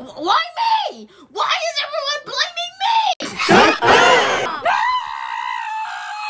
Why me? Why